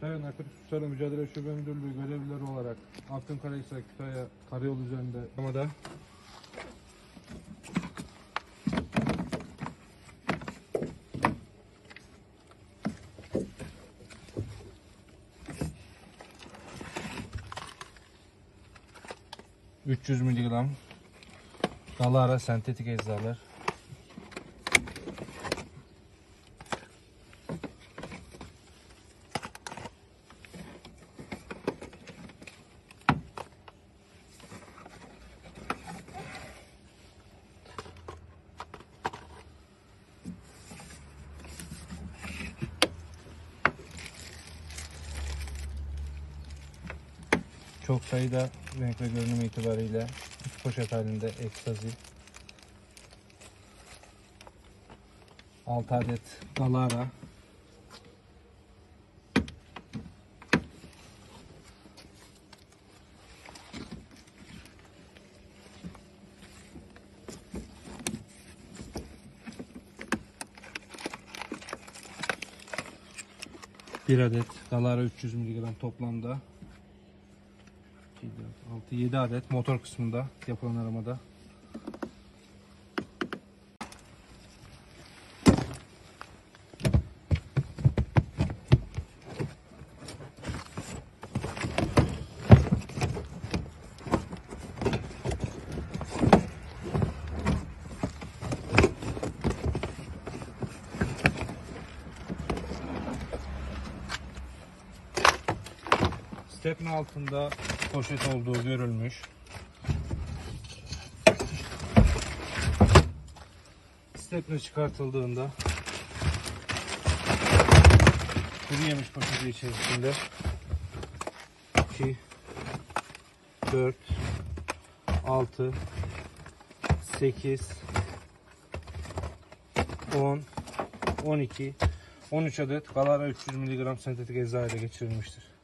Kütahya Narkotik Suçlarla Mücadele Şube Müdürlüğü görevlileri olarak Afyonkarahisar Kütahya Karayolu üzerinde. Amada ...300 miligram... ...Galara sentetik eczalar... Çok sayıda renk ve görünüm itibariyle üç poşet halinde ekstazi. 6 adet galara. Bir adet galara 300 mg toplamda 6 7 adet motor kısmında yapılan aramada. Step'in altında poşet olduğu görülmüş. Step'le çıkartıldığında kuru yemiş poşeti içerisinde 2 4 6 8 10 12 13 adet Galara 300 mg sentetik ecza ile geçirilmiştir.